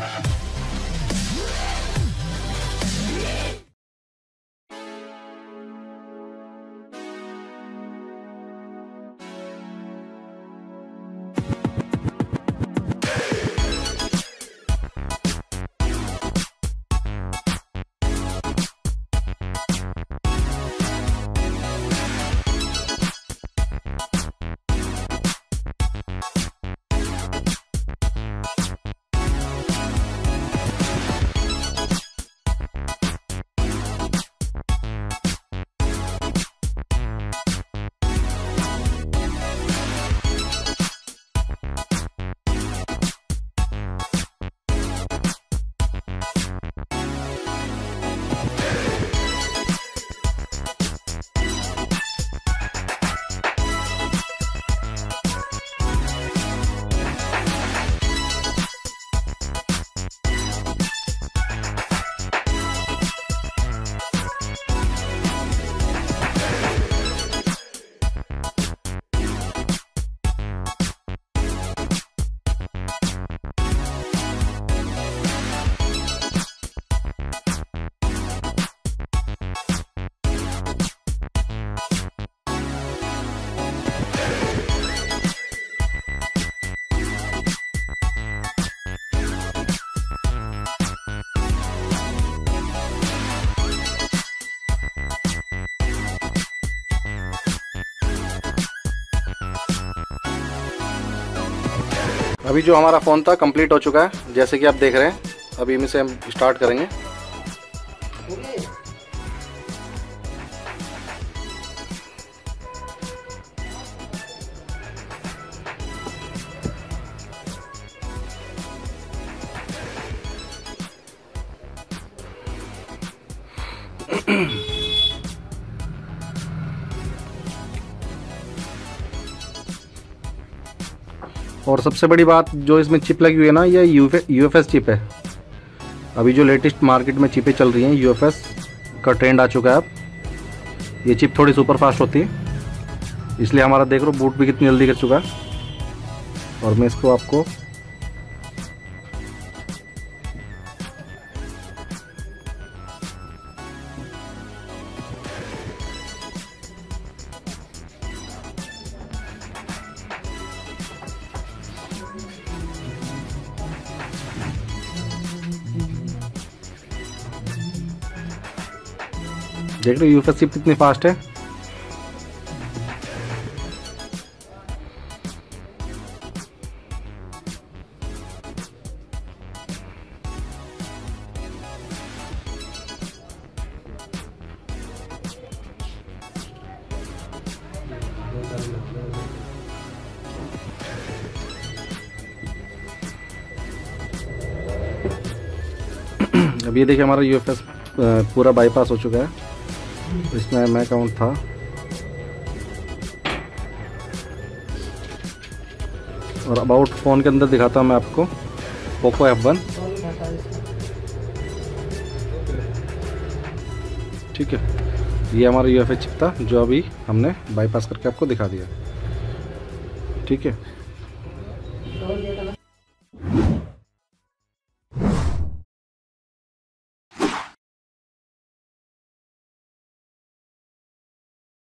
Ha ha ha! अभी जो हमारा फ़ोन था कंप्लीट हो चुका है, जैसे कि आप देख रहे हैं। अभी इनसे हम स्टार्ट करेंगे। और सबसे बड़ी बात जो इसमें चिप लगी हुई है ना, ये यू एफ़ चिप है। अभी जो लेटेस्ट मार्केट में चिपें चल रही हैं एस का ट्रेंड आ चुका है अब। ये चिप थोड़ी सुपर फास्ट होती है। इसलिए हमारा देख लो बूट भी कितनी जल्दी कर चुका है। और मैं इसको आपको देख रहे हो यूएफएस चिप कितनी फास्ट है। अब ये देखिए हमारा यूएफएस पूरा बाईपास हो चुका है। इसमें मैं अकाउंट था। और अबाउट फ़ोन के अंदर दिखाता हूँ मैं आपको। पोको एफ़ वन ठीक है। ये हमारा यू एफ़ चिप था, जो अभी हमने बाईपास करके आपको दिखा दिया। ठीक है।